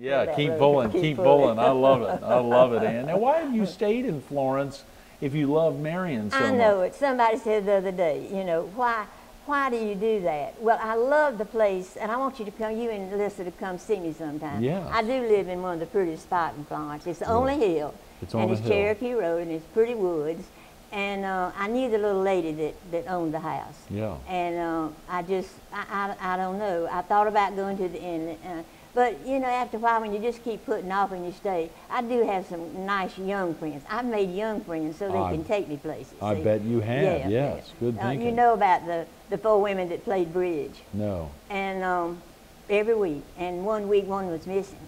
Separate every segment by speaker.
Speaker 1: Yeah, keep
Speaker 2: road.
Speaker 1: pulling,
Speaker 2: Keep
Speaker 1: keep
Speaker 2: pulling.
Speaker 1: I love it. I love it, Anne. Now, why have you stayed in Florence if you love Marion so
Speaker 2: I
Speaker 1: much?
Speaker 2: know it. Somebody said the other day, you know, why why do you do that? Well, I love the place, and I want you to come, you and Alyssa to come see me sometime.
Speaker 1: Yes.
Speaker 2: I do live in one of the prettiest spots in Florence. It's the only hill.
Speaker 1: It's on
Speaker 2: and it's
Speaker 1: hill.
Speaker 2: Cherokee Road, and it's pretty woods. And uh, I knew the little lady that, that owned the house.
Speaker 1: Yeah.
Speaker 2: And uh, I just, I, I, I don't know. I thought about going to the inlet. Uh, but, you know, after a while, when you just keep putting off and you stay, I do have some nice young friends. I've made young friends so they
Speaker 1: I-
Speaker 2: can take me places.
Speaker 1: I
Speaker 2: see.
Speaker 1: bet you have,
Speaker 2: Yeah,
Speaker 1: yes.
Speaker 2: yeah.
Speaker 1: Good
Speaker 2: Uh,
Speaker 1: thinking.
Speaker 2: you know about the, the four women that played bridge.
Speaker 1: No.
Speaker 2: And um, every week. And one week, one was missing.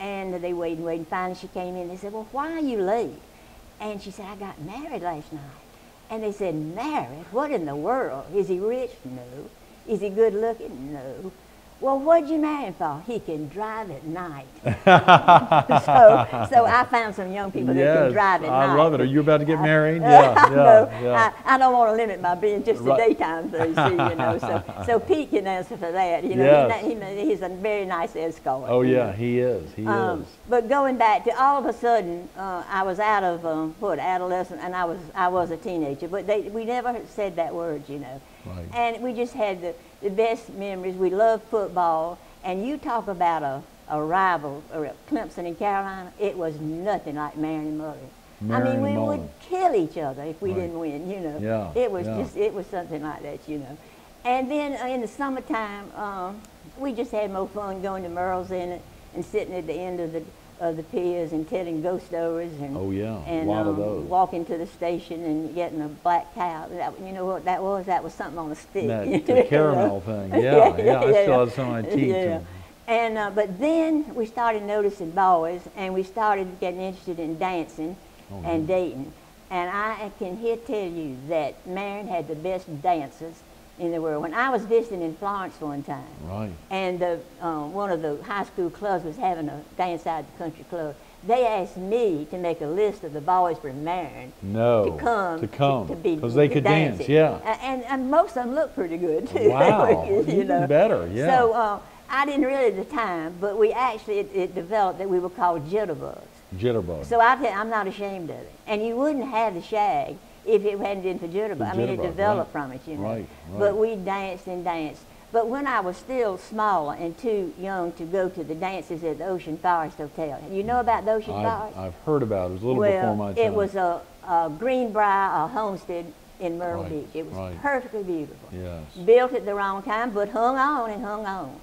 Speaker 2: And they waited and waited. And finally, she came in. They said, Well, why are you late? And she said, I got married last night. And they said, Married? What in the world? Is he rich? No. Is he good looking? No. Well, what'd you marry him for? He can drive at night. so, so I found some young people that can drive at
Speaker 1: I
Speaker 2: night.
Speaker 1: I love it. Are you about to get married?
Speaker 2: Uh,
Speaker 1: Yeah, yeah,
Speaker 2: no,
Speaker 1: yeah.
Speaker 2: I, I don't want to limit my being just
Speaker 1: Right.
Speaker 2: a daytime thing, see, you know. So, so Pete can answer for that. You know,
Speaker 1: Yes.
Speaker 2: he's, not, he, he's a very nice escort.
Speaker 1: Oh, yeah,
Speaker 2: know.
Speaker 1: he is. He
Speaker 2: Um,
Speaker 1: is.
Speaker 2: but going back to all of a sudden, uh, I was out of um, what adolescent, and I was I was a teenager. But they, we never said that word, you know.
Speaker 1: Right.
Speaker 2: And we just had the, the best memories. We loved football, and you talk about a, a rival, or Clemson and Carolina. It was nothing like Marion and Mullins. I mean, we
Speaker 1: and
Speaker 2: would kill each other if we
Speaker 1: Right.
Speaker 2: didn't win, you know.
Speaker 1: Yeah,
Speaker 2: It was
Speaker 1: yeah.
Speaker 2: just, it was something like that, you know. And then uh, in the summertime, um, we just had more fun going to Murrells Inlet and sitting at the end of the of the piers and telling ghost stories and
Speaker 1: Oh, yeah, a
Speaker 2: and
Speaker 1: lot of
Speaker 2: um,
Speaker 1: those.
Speaker 2: walking to the station and getting a black cow. That, you know what that was? That was something on a stick.
Speaker 1: That the caramel thing. Yeah, yeah. I still have some of my teeth.
Speaker 2: Yeah.
Speaker 1: and-
Speaker 2: uh, but then we started noticing boys, and we started getting interested in dancing
Speaker 1: Oh,
Speaker 2: and dating. And I can here tell you that Marion had the best dancers in the world. When I was visiting in Florence one time,
Speaker 1: Right.
Speaker 2: and the, uh, one of the high school clubs was having a dance out at the country club. They asked me to make a list of the boys from Marion
Speaker 1: No.
Speaker 2: to come
Speaker 1: To come.
Speaker 2: to, be
Speaker 1: Because they
Speaker 2: to
Speaker 1: could dance, yeah.
Speaker 2: And, and most of them looked pretty good too.
Speaker 1: Wow,
Speaker 2: were, you
Speaker 1: even
Speaker 2: know.
Speaker 1: better, yeah.
Speaker 2: So uh, I didn't really at the time, but we actually it, it developed that we were called jitterbugs.
Speaker 1: Jitterbug.
Speaker 2: So I I'm not ashamed of it. And you wouldn't have the shag if it hadn't been for jitterbug. I mean, it developed
Speaker 1: right.
Speaker 2: from it, you know.
Speaker 1: Right,
Speaker 2: But we danced and danced. But when I was still smaller and too young to go to the dances at the Ocean Forest Hotel, you know about the Ocean Forest?
Speaker 1: I've, I've heard about it. It was a little
Speaker 2: well,
Speaker 1: before my time.
Speaker 2: it was a, a Greenbrier, a homestead in Myrtle
Speaker 1: Right,
Speaker 2: Beach. It was
Speaker 1: right.
Speaker 2: perfectly beautiful.
Speaker 1: Yes.
Speaker 2: Built at the wrong time, but hung on and hung on.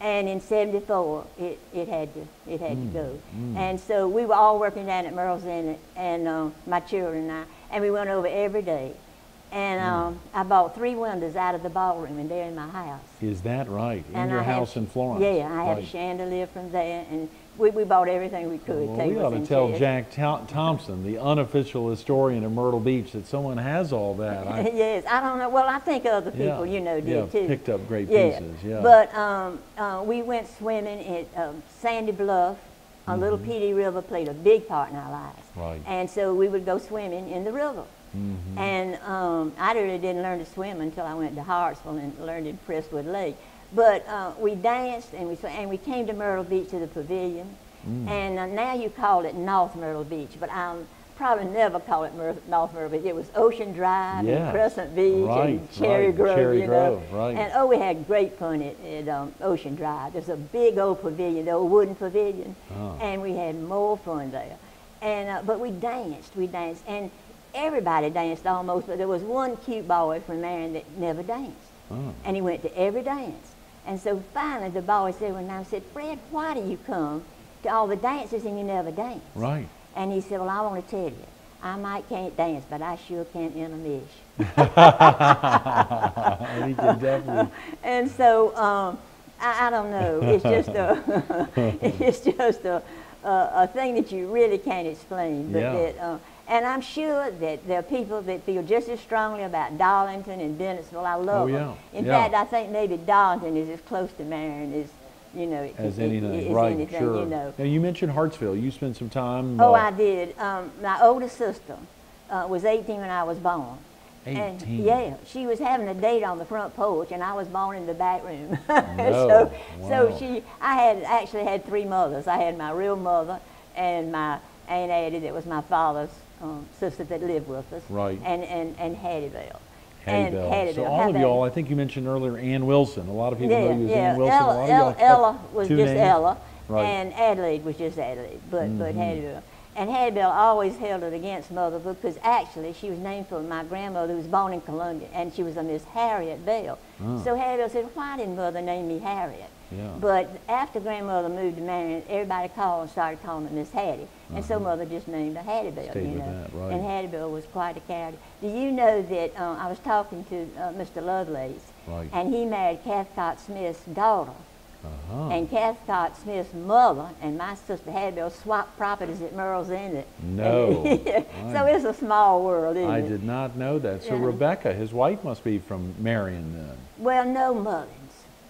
Speaker 2: And in '74, it, it had to it had
Speaker 1: Mm,
Speaker 2: to go. And so we were all working down at Merle's Inn, and uh, my children and I, and we went over every day. And
Speaker 1: Mm.
Speaker 2: um, I bought three windows out of the ballroom, and they're in my house.
Speaker 1: Is that right? In
Speaker 2: and
Speaker 1: your
Speaker 2: I
Speaker 1: house in Florence?
Speaker 2: Yeah, I have a chandelier from there, and we, we bought everything we could.
Speaker 1: Well, we ought to tell
Speaker 2: chairs.
Speaker 1: Jack Thom- Thompson, the unofficial historian of Myrtle Beach, that someone has all that. I,
Speaker 2: yes, I don't know. Well, I think other people,
Speaker 1: Yeah,
Speaker 2: you know, did
Speaker 1: yeah,
Speaker 2: too.
Speaker 1: picked up great
Speaker 2: yeah.
Speaker 1: pieces, yeah.
Speaker 2: But um, uh, we went swimming at um, Sandy Bluff. A little Pee Dee River played a big part in our lives.
Speaker 1: Mm-hmm. Right.
Speaker 2: And so we would go swimming in the river.
Speaker 1: Mm-hmm.
Speaker 2: And um, I really didn't learn to swim until I went to Hartsville and learned in Prestwood Lake. But uh, we danced and we and we came to Myrtle Beach to the pavilion.
Speaker 1: Mm.
Speaker 2: And uh, now you call it North Myrtle Beach, but I'll probably never call it Myr- North Myrtle It was Ocean Drive
Speaker 1: Yes.
Speaker 2: and Crescent Beach
Speaker 1: Right,
Speaker 2: and Cherry
Speaker 1: right,
Speaker 2: Grove,
Speaker 1: Cherry
Speaker 2: you know.
Speaker 1: Grove, right.
Speaker 2: And oh, we had great fun at, at um, Ocean Drive. There's a big old pavilion, the old wooden pavilion,
Speaker 1: Ah.
Speaker 2: and we had more fun there. And uh, but we danced, we danced, and everybody danced almost. But there was one cute boy from Marion that never danced,
Speaker 1: Oh.
Speaker 2: and he went to every dance. And so finally, the boy said one time, said, "Fred, why do you come to all the dances and you never dance?"
Speaker 1: Right.
Speaker 2: And he said, "Well, I want to tell you, I might can't dance, but I sure can intermish."
Speaker 1: he can definitely.
Speaker 2: and so um, I, I don't know. It's just a it's just a, a a thing that you really can't explain. But
Speaker 1: Yeah.
Speaker 2: that, uh, and I'm sure that there are people that feel just as strongly about Darlington and Bennettsville. I love
Speaker 1: Oh,
Speaker 2: them. In
Speaker 1: yeah.
Speaker 2: fact, I think maybe Darlington is as close to Marion as you know it-
Speaker 1: As
Speaker 2: it-
Speaker 1: anything,
Speaker 2: as
Speaker 1: right?
Speaker 2: anything,
Speaker 1: sure.
Speaker 2: You know.
Speaker 1: Now you mentioned Hartsville. You spent some time.
Speaker 2: Oh,
Speaker 1: uh,
Speaker 2: I did. Um, my oldest sister uh, was 18 when I was born, And
Speaker 1: 18.
Speaker 2: yeah, she was having a date on the front porch, and I was born in the back room.
Speaker 1: No,
Speaker 2: so, so she, I had actually had three mothers. I had my real mother and my Aunt Addie, that was my father's um, sister that lived with us.
Speaker 1: Right.
Speaker 2: And and and Hattie Bell.
Speaker 1: Hattie
Speaker 2: and
Speaker 1: So all of y'all, I think you mentioned earlier Anne Wilson. A lot of people
Speaker 2: yeah,
Speaker 1: know you as
Speaker 2: yeah.
Speaker 1: Anne Wilson. a
Speaker 2: Ella,
Speaker 1: lot of
Speaker 2: Ella,
Speaker 1: y'all have
Speaker 2: Ella was just
Speaker 1: names.
Speaker 2: Ella,
Speaker 1: Right.
Speaker 2: and Adelaide was just Adelaide, but but
Speaker 1: Mhm.
Speaker 2: Hattie Bell. And Hattie Bell always held it against mother because actually she was named for my grandmother who was born in Columbia, and she was a Miss Harriet Bell.
Speaker 1: Ah.
Speaker 2: So Hattie Bell said, "Why didn't mother name me Harriet?"
Speaker 1: Yeah.
Speaker 2: But after grandmother moved to Marion, everybody called and started calling her Miss Hattie, and so mother just named her Hattie Bell.
Speaker 1: Uh-huh. Stayed
Speaker 2: you know,
Speaker 1: that, right.
Speaker 2: and Hattie Bell was quite a character. Do you know that uh, I was talking to uh, Mr. Lovelace,
Speaker 1: Right.
Speaker 2: and he married Cathcart Smith's daughter.
Speaker 1: Uh-huh.
Speaker 2: And Cathcart Smith's mother and my sister Hattie Bell swapped properties at Murrells Inlet.
Speaker 1: No.
Speaker 2: so
Speaker 1: I-
Speaker 2: it's a small world, isn't
Speaker 1: I
Speaker 2: it?
Speaker 1: did not know that. So
Speaker 2: Yeah.
Speaker 1: Rebecca, his wife must be from Marion then.
Speaker 2: Well, no Mullins.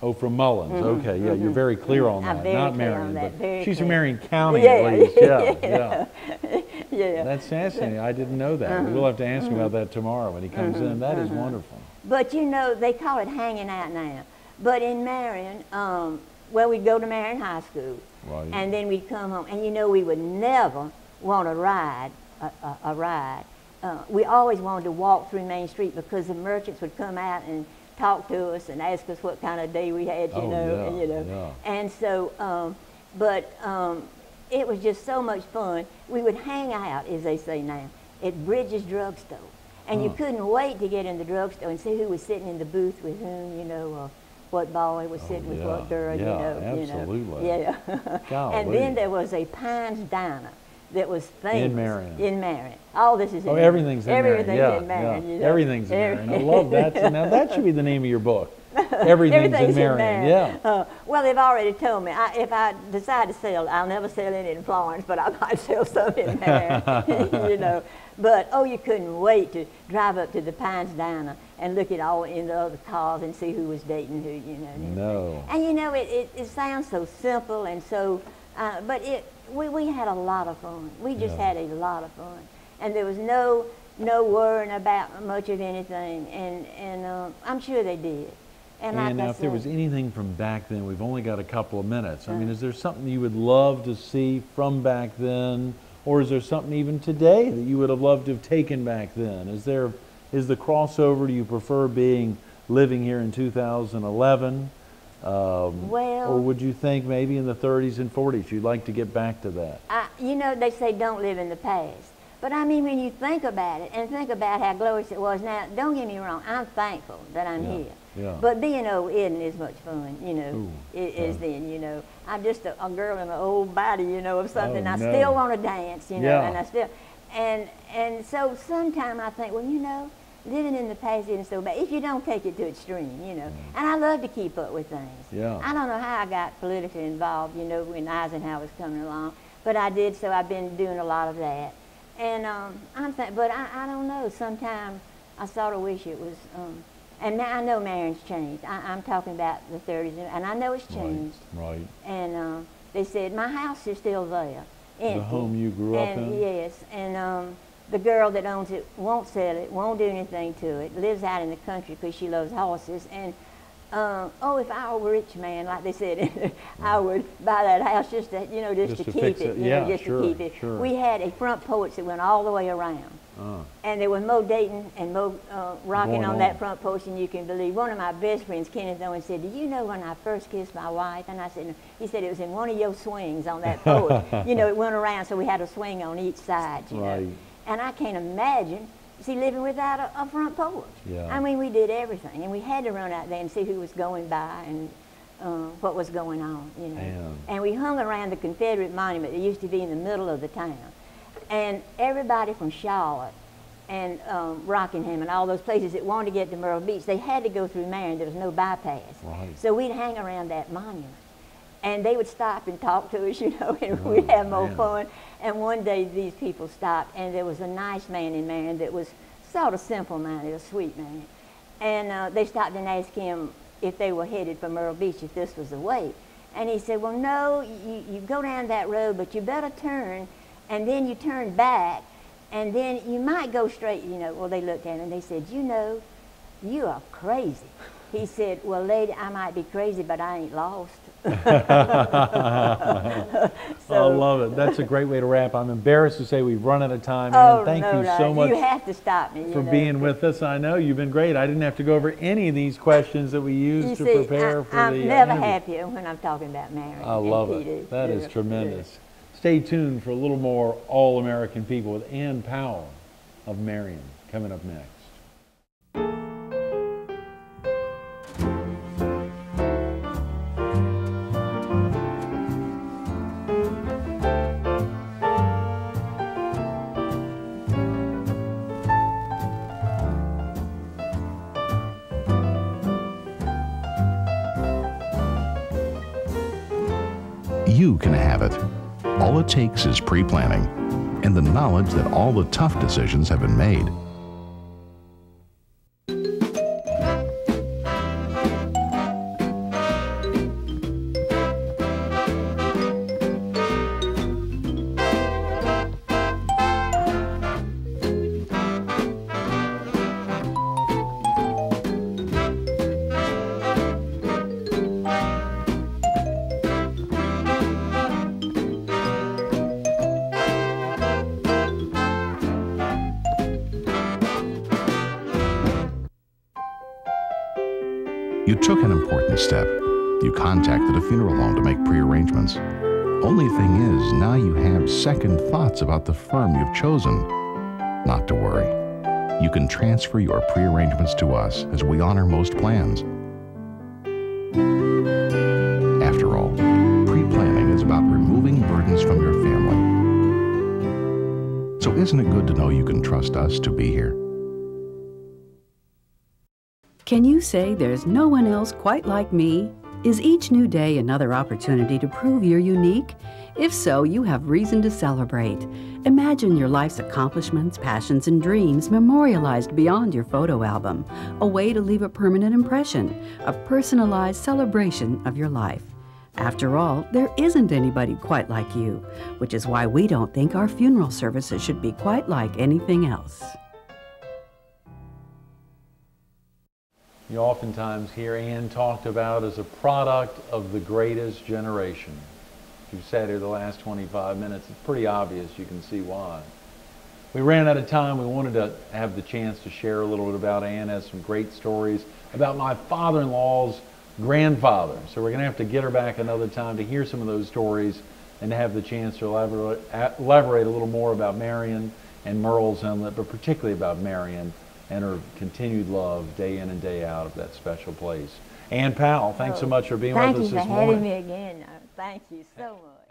Speaker 1: Oh, from Mullins. Okay, yeah, you're very clear on
Speaker 2: Mm-hmm.
Speaker 1: That. Not Marion,
Speaker 2: that,
Speaker 1: but
Speaker 2: very
Speaker 1: she's from. Marion County
Speaker 2: Yeah,
Speaker 1: at least. Yeah,
Speaker 2: yeah.
Speaker 1: yeah.
Speaker 2: Yeah.
Speaker 1: That's fascinating. I didn't know that.
Speaker 2: Mm-hmm.
Speaker 1: We'll have to ask him about that tomorrow when he comes in. That is wonderful.
Speaker 2: But you know, they call it hanging out now. But in Marion, um, well, we'd go to Marion High School,
Speaker 1: Right.
Speaker 2: and then we'd come home. And you know, we would never want to ride a, a, a ride. Uh, we always wanted to walk through Main Street because the merchants would come out and talk to us and ask us what kind of day we had, you
Speaker 1: Oh,
Speaker 2: know,
Speaker 1: yeah,
Speaker 2: and, you know.
Speaker 1: yeah.
Speaker 2: And so, um, but um, it was just so much fun. We would hang out, as they say now, at Bridges Drugstore. And you couldn't wait to get in the drugstore and see who was sitting in the booth with whom, you know, uh, what boy was oh, sitting with
Speaker 1: Oh, yeah,
Speaker 2: what girl,
Speaker 1: yeah,
Speaker 2: you know.
Speaker 1: absolutely.
Speaker 2: You know. Yeah.
Speaker 1: Golly.
Speaker 2: and then there was a Pines Diner that was famous.
Speaker 1: Marion.
Speaker 2: In Marion. All this is oh, in
Speaker 1: Oh,
Speaker 2: Marion.
Speaker 1: everything's in
Speaker 2: Everything's
Speaker 1: Marion. Yeah,
Speaker 2: in Marion,
Speaker 1: yeah.
Speaker 2: you know.
Speaker 1: Everything's in Marion. I love that. Now that should be the name of your book. Everything's, in Marion. Yeah.
Speaker 2: Uh, well, they've already told me I, if I decide to sell, I'll never sell any in Florence, but I might sell some in Marion. you know. But oh, you couldn't wait to drive up to the Pines Diner and look at all in the other cars and see who was dating who. You know. and.
Speaker 1: No.
Speaker 2: And you know, it, it, it sounds so simple and so, uh, but it we, we had a lot of fun. We just
Speaker 1: Yeah.
Speaker 2: had a lot of fun, and there was no no worrying about much of anything. And and uh, I'm sure they did. And,
Speaker 1: And now, if there was anything from back then, we've only got a couple of minutes. I mean, is there something you would love to see from back then, or is there something even today that you would have loved to have taken back then? Is there, is the crossover? Do you prefer being living here in 2011, um,
Speaker 2: Well-
Speaker 1: or would you think maybe in the 30s and 40s you'd like to get back to that?
Speaker 2: I, you know, they say don't live in the past. But I mean, when you think about it and think about how glorious it was now, don't get me wrong, I'm thankful that I'm
Speaker 1: Yeah,
Speaker 2: here.
Speaker 1: Yeah.
Speaker 2: But being old isn't as much fun, you know,
Speaker 1: Ooh,
Speaker 2: it is then, you know. I'm just a, a girl in an old body, you know, of something.
Speaker 1: Oh,
Speaker 2: I
Speaker 1: no.
Speaker 2: still want to dance, you know,
Speaker 1: Yeah.
Speaker 2: and I still, and and so sometimes I think, well, you know, living in the past isn't so bad if you don't take it to extreme, you know. And I love to keep up with things.
Speaker 1: Yeah.
Speaker 2: I don't know how I got politically involved, you know, when Eisenhower was coming along, but I did. So I've been doing a lot of that, and um, I'm th- but I, I don't know. Sometimes I sort of wish it was. Um, and now I know Marion's changed. I, I'm talking about the 30s, and- I know it's changed.
Speaker 1: Right, right.
Speaker 2: And uh, they said my house is still there. empty.
Speaker 1: home you grew up
Speaker 2: and,
Speaker 1: in?
Speaker 2: Yes, and um, the girl that owns it won't sell it, won't do anything to it. Lives out in the country because she loves horses. And uh, oh, if I were a rich man, like they said, I would buy that house just to you know just,
Speaker 1: Just
Speaker 2: to,
Speaker 1: to
Speaker 2: keep it,
Speaker 1: it.
Speaker 2: you
Speaker 1: Yeah,
Speaker 2: know, just
Speaker 1: sure,
Speaker 2: to keep it.
Speaker 1: sure.
Speaker 2: We had a front porch that went all the way around.
Speaker 1: Uh,
Speaker 2: And there was Mo Dayton and Mo uh, rocking on,
Speaker 1: on.
Speaker 2: that front porch, and you can believe. One of my best friends, Kenneth Owen, said, "Do you know when I first kissed my wife?" And I said, no. "He said it was in one of your swings on that porch. you know, it went around, so we had a swing on each side. You
Speaker 1: Right.
Speaker 2: know, and I can't imagine." See, living without a, a front porch.
Speaker 1: Yeah.
Speaker 2: I mean, we did everything, and we had to run out there and see who was going by and uh, what was going on, you know.
Speaker 1: And-
Speaker 2: And we hung around the Confederate monument that used to be in the middle of the town. And everybody from Charlotte and um, Rockingham and all those places that wanted to get to Myrtle Beach, they had to go through Marion. There was no bypass.
Speaker 1: Right.
Speaker 2: So we'd hang around that monument. And they would stop and talk to us, you know, and we'd have more
Speaker 1: man.
Speaker 2: fun. And one day these people stopped, and there was a nice man in Marion that was sort of simple-minded, a sweet man. And uh, they stopped and asked him if they were headed for Myrtle Beach, if this was the way. And he said, well, no, you, you go down that road, but you better turn, and then you turn back, And then you might go straight, you know. Well, they looked at him and they said, You know, you are crazy. He said, Well, lady, I might be crazy, but I ain't lost.
Speaker 1: I love it. That's a great way to wrap. I'm embarrassed to say we've run out of time.
Speaker 2: oh,
Speaker 1: Anne, thank
Speaker 2: no,
Speaker 1: you
Speaker 2: no.
Speaker 1: so much
Speaker 2: You have to stop me.
Speaker 1: for
Speaker 2: know.
Speaker 1: being with us. I know you've been great. I didn't have to go over any of these questions that we used
Speaker 2: You
Speaker 1: to
Speaker 2: see,
Speaker 1: prepare
Speaker 2: I,
Speaker 1: for
Speaker 2: I'm
Speaker 1: the uh,
Speaker 2: never
Speaker 1: interview.
Speaker 2: happier when I'm talking about marriage.
Speaker 1: I love
Speaker 2: Peter.
Speaker 1: it. That is tremendous. Stay tuned for a little more All American People with Anne Powell of Marion coming up next.
Speaker 3: Have it. All it takes is pre planning and the knowledge that all the tough decisions have been made. You took an important step. You contacted a funeral home to make prearrangements. Only thing is, now you have second thoughts about the firm you've chosen. Not to worry. You can transfer your prearrangements to us as we honor most plans. After all, pre planning is about removing burdens from your family. So, isn't it good to know you can trust us to be here?
Speaker 4: Can you say there's no one else quite like me? Is each new day another opportunity to prove you're unique? If so, you have reason to celebrate. Imagine your life's accomplishments, passions, and dreams memorialized beyond your photo album, a way to leave a permanent impression, a personalized celebration of your life. After all, there isn't anybody quite like you, which is why we don't think our funeral services should be quite like anything else.
Speaker 1: You oftentimes hear Anne talked about as a product of the greatest generation. If you've sat here the last 25 minutes, it's pretty obvious. You can see why. We ran out of time. We wanted to have the chance to share a little bit about Anne. Has some great stories about my father-in-law's grandfather. So we're going to have to get her back another time to hear some of those stories and to have the chance to elaborate, elaborate a little more about Marion and Murrells Inlet, but particularly about Marion and her continued love day in and day out of that special place. Anne Powell, thanks so
Speaker 2: Oh,
Speaker 1: much for being with us this morning.
Speaker 2: Thank you for having me again. Uh, Thank you so much.